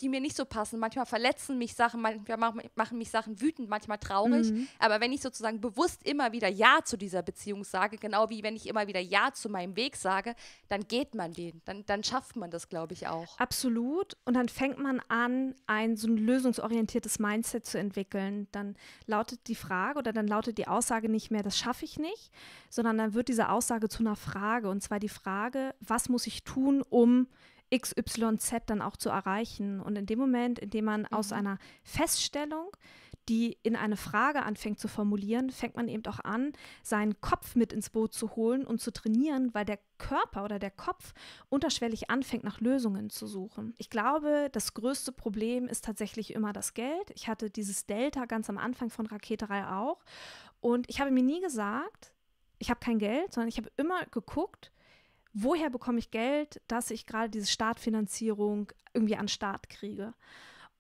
die mir nicht so passen. Manchmal verletzen mich Sachen, manchmal machen mich Sachen wütend, manchmal traurig. Mhm. Aber wenn ich sozusagen bewusst immer wieder Ja zu dieser Beziehung sage, genau wie wenn ich immer wieder Ja zu meinem Weg sage, dann geht man den. Dann, dann schafft man das, glaube ich, auch. Absolut. Und dann fängt man an, ein so ein lösungsorientiertes Mindset zu entwickeln. Dann lautet die Frage oder dann lautet die Aussage nicht mehr, das schaffe ich nicht, sondern dann wird diese Aussage zu einer Frage. Und zwar die Frage, was muss ich tun, um XYZ dann auch zu erreichen. Und in dem Moment, in dem man mhm. aus einer Feststellung, die in eine Frage anfängt zu formulieren, fängt man eben auch an, seinen Kopf mit ins Boot zu holen und zu trainieren, weil der Körper oder der Kopf unterschwellig anfängt, nach Lösungen zu suchen. Ich glaube, das größte Problem ist tatsächlich immer das Geld. Ich hatte dieses Delta ganz am Anfang von Raketerei auch. Und ich habe mir nie gesagt, ich habe kein Geld, sondern ich habe immer geguckt, woher bekomme ich Geld, dass ich gerade diese Startfinanzierung irgendwie an Start kriege.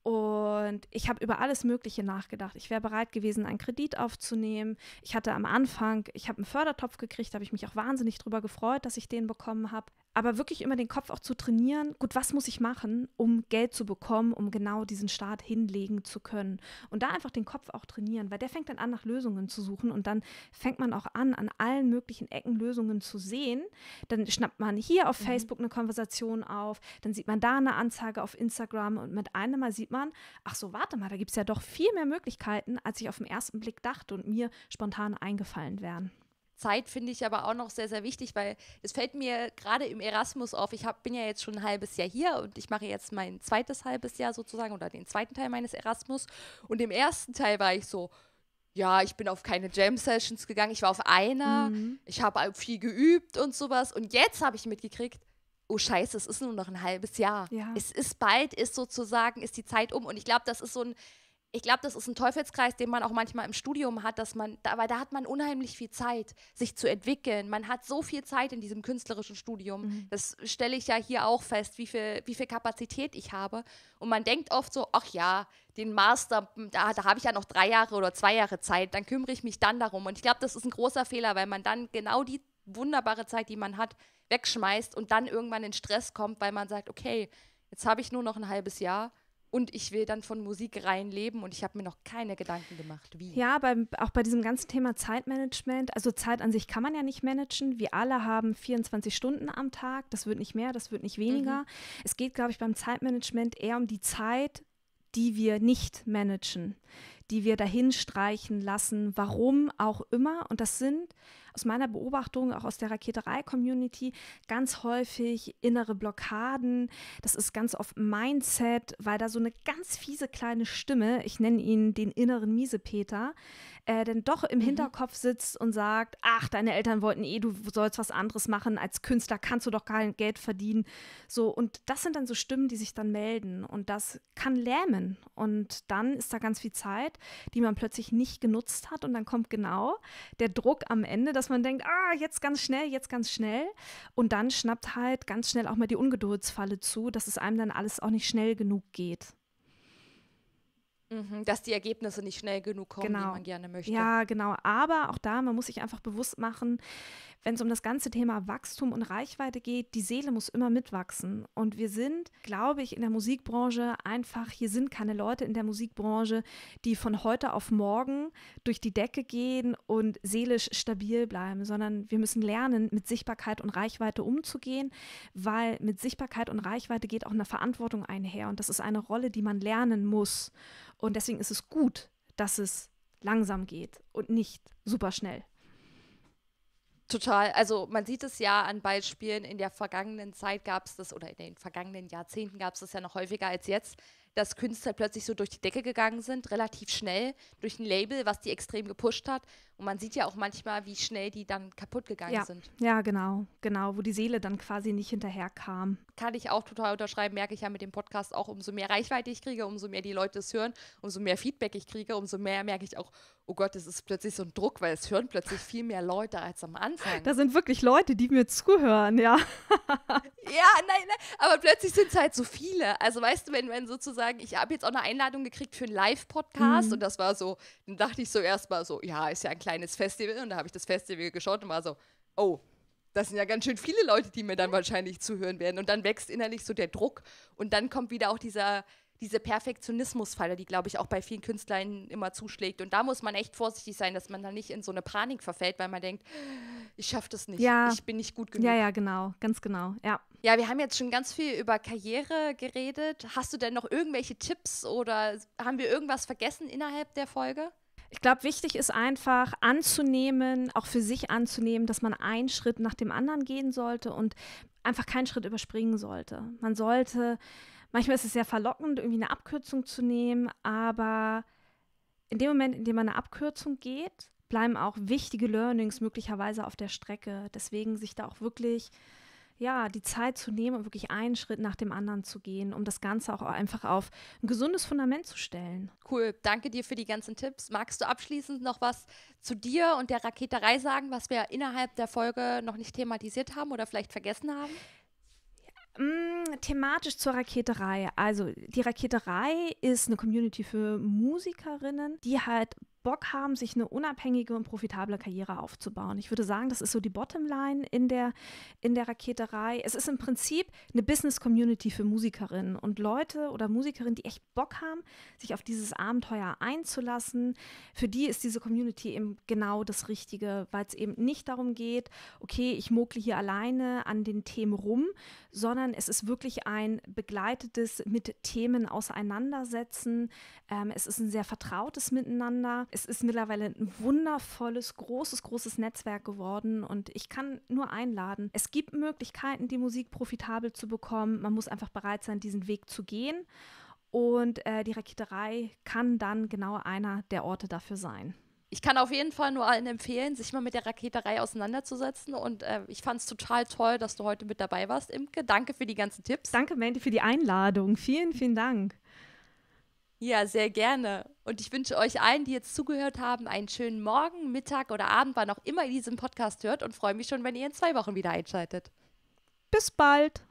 Und ich habe über alles Mögliche nachgedacht. Ich wäre bereit gewesen, einen Kredit aufzunehmen. Ich hatte am Anfang, ich habe einen Fördertopf gekriegt, habe ich mich auch wahnsinnig darüber gefreut, dass ich den bekommen habe aber wirklich immer den Kopf auch zu trainieren, gut, was muss ich machen, um Geld zu bekommen, um genau diesen Start hinlegen zu können. Und da einfach den Kopf auch trainieren, weil der fängt dann an, nach Lösungen zu suchen und dann fängt man auch an, an allen möglichen Ecken Lösungen zu sehen. Dann schnappt man hier auf mhm. Facebook eine Konversation auf, dann sieht man da eine Anzeige auf Instagram und mit einem Mal sieht man, ach so, warte mal, da gibt es ja doch viel mehr Möglichkeiten, als ich auf den ersten Blick dachte und mir spontan eingefallen wären. Zeit finde ich aber auch noch sehr, sehr wichtig, weil es fällt mir gerade im Erasmus auf, ich hab, bin ja jetzt schon ein halbes Jahr hier und ich mache jetzt mein zweites halbes Jahr sozusagen oder den zweiten Teil meines Erasmus. Und im ersten Teil war ich so, ja, ich bin auf keine Jam-Sessions gegangen, ich war auf einer, mhm. ich habe viel geübt und sowas. Und jetzt habe ich mitgekriegt, oh Scheiße, es ist nur noch ein halbes Jahr. Ja. Es ist bald, ist sozusagen, ist die Zeit um. Und ich glaube, das ist so ein ich glaube, das ist ein Teufelskreis, den man auch manchmal im Studium hat, dass man, da, weil da hat man unheimlich viel Zeit, sich zu entwickeln. Man hat so viel Zeit in diesem künstlerischen Studium. Mhm. Das stelle ich ja hier auch fest, wie viel, wie viel Kapazität ich habe. Und man denkt oft so, ach ja, den Master, da, da habe ich ja noch drei Jahre oder zwei Jahre Zeit, dann kümmere ich mich dann darum. Und ich glaube, das ist ein großer Fehler, weil man dann genau die wunderbare Zeit, die man hat, wegschmeißt und dann irgendwann in Stress kommt, weil man sagt, okay, jetzt habe ich nur noch ein halbes Jahr und ich will dann von Musik rein leben und ich habe mir noch keine Gedanken gemacht, wie. Ja, beim, auch bei diesem ganzen Thema Zeitmanagement, also Zeit an sich kann man ja nicht managen. Wir alle haben 24 Stunden am Tag, das wird nicht mehr, das wird nicht weniger. Mhm. Es geht, glaube ich, beim Zeitmanagement eher um die Zeit, die wir nicht managen, die wir dahin streichen lassen, warum auch immer. Und das sind aus meiner Beobachtung, auch aus der Raketerei-Community, ganz häufig innere Blockaden. Das ist ganz oft Mindset, weil da so eine ganz fiese kleine Stimme, ich nenne ihn den inneren Miesepeter, äh, denn doch im mhm. Hinterkopf sitzt und sagt, ach, deine Eltern wollten eh, du sollst was anderes machen, als Künstler kannst du doch kein Geld verdienen. So, und das sind dann so Stimmen, die sich dann melden und das kann lähmen. Und dann ist da ganz viel Zeit, die man plötzlich nicht genutzt hat und dann kommt genau der Druck am Ende, dass man denkt, ah, jetzt ganz schnell, jetzt ganz schnell. Und dann schnappt halt ganz schnell auch mal die Ungeduldsfalle zu, dass es einem dann alles auch nicht schnell genug geht. Mhm, dass die Ergebnisse nicht schnell genug kommen, genau. die man gerne möchte. Ja, genau. Aber auch da, man muss sich einfach bewusst machen, wenn es um das ganze Thema Wachstum und Reichweite geht, die Seele muss immer mitwachsen. Und wir sind, glaube ich, in der Musikbranche einfach, hier sind keine Leute in der Musikbranche, die von heute auf morgen durch die Decke gehen und seelisch stabil bleiben, sondern wir müssen lernen, mit Sichtbarkeit und Reichweite umzugehen, weil mit Sichtbarkeit und Reichweite geht auch eine Verantwortung einher. Und das ist eine Rolle, die man lernen muss. Und deswegen ist es gut, dass es langsam geht und nicht super schnell. Total. Also man sieht es ja an Beispielen, in der vergangenen Zeit gab es das, oder in den vergangenen Jahrzehnten gab es das ja noch häufiger als jetzt, dass Künstler plötzlich so durch die Decke gegangen sind, relativ schnell, durch ein Label, was die extrem gepusht hat. Und man sieht ja auch manchmal, wie schnell die dann kaputt gegangen ja. sind. Ja, genau, genau, wo die Seele dann quasi nicht hinterher kam. Kann ich auch total unterschreiben, merke ich ja mit dem Podcast auch, umso mehr Reichweite ich kriege, umso mehr die Leute es hören, umso mehr Feedback ich kriege, umso mehr merke ich auch, oh Gott, es ist plötzlich so ein Druck, weil es hören plötzlich viel mehr Leute als am Anfang. Da sind wirklich Leute, die mir zuhören, ja. ja, nein, nein, aber plötzlich sind es halt so viele. Also weißt du, wenn, wenn sozusagen, ich habe jetzt auch eine Einladung gekriegt für einen Live-Podcast mhm. und das war so, dann dachte ich so erstmal so, ja, ist ja ein kleines Festival und da habe ich das Festival geschaut und war so, oh, das sind ja ganz schön viele Leute, die mir dann wahrscheinlich zuhören werden. Und dann wächst innerlich so der Druck und dann kommt wieder auch dieser, diese Perfektionismusfalle, die, glaube ich, auch bei vielen Künstlern immer zuschlägt. Und da muss man echt vorsichtig sein, dass man da nicht in so eine Panik verfällt, weil man denkt, ich schaffe das nicht, ja. ich bin nicht gut genug. Ja, ja, genau, ganz genau, ja. Ja, wir haben jetzt schon ganz viel über Karriere geredet. Hast du denn noch irgendwelche Tipps oder haben wir irgendwas vergessen innerhalb der Folge? Ich glaube, wichtig ist einfach anzunehmen, auch für sich anzunehmen, dass man einen Schritt nach dem anderen gehen sollte und einfach keinen Schritt überspringen sollte. Man sollte Manchmal ist es sehr verlockend, irgendwie eine Abkürzung zu nehmen, aber in dem Moment, in dem man eine Abkürzung geht, bleiben auch wichtige Learnings möglicherweise auf der Strecke. Deswegen sich da auch wirklich ja, die Zeit zu nehmen und wirklich einen Schritt nach dem anderen zu gehen, um das Ganze auch einfach auf ein gesundes Fundament zu stellen. Cool, danke dir für die ganzen Tipps. Magst du abschließend noch was zu dir und der Raketerei sagen, was wir innerhalb der Folge noch nicht thematisiert haben oder vielleicht vergessen haben? Mm, thematisch zur Raketerei. Also die Raketerei ist eine Community für Musikerinnen, die halt Bock haben, sich eine unabhängige und profitable Karriere aufzubauen. Ich würde sagen, das ist so die Bottomline in der, in der Raketerei. Es ist im Prinzip eine Business-Community für Musikerinnen und Leute oder Musikerinnen, die echt Bock haben, sich auf dieses Abenteuer einzulassen. Für die ist diese Community eben genau das Richtige, weil es eben nicht darum geht, okay, ich mokle hier alleine an den Themen rum, sondern es ist wirklich ein begleitetes mit Themen auseinandersetzen. Ähm, es ist ein sehr vertrautes Miteinander es ist mittlerweile ein wundervolles, großes, großes Netzwerk geworden und ich kann nur einladen. Es gibt Möglichkeiten, die Musik profitabel zu bekommen. Man muss einfach bereit sein, diesen Weg zu gehen. Und äh, die Raketerei kann dann genau einer der Orte dafür sein. Ich kann auf jeden Fall nur allen empfehlen, sich mal mit der Raketerei auseinanderzusetzen. Und äh, ich fand es total toll, dass du heute mit dabei warst, Imke. Danke für die ganzen Tipps. Danke, Mandy, für die Einladung. Vielen, vielen Dank. Ja, sehr gerne. Und ich wünsche euch allen, die jetzt zugehört haben, einen schönen Morgen, Mittag oder Abend, wann auch immer ihr diesen Podcast hört und freue mich schon, wenn ihr in zwei Wochen wieder einschaltet. Bis bald.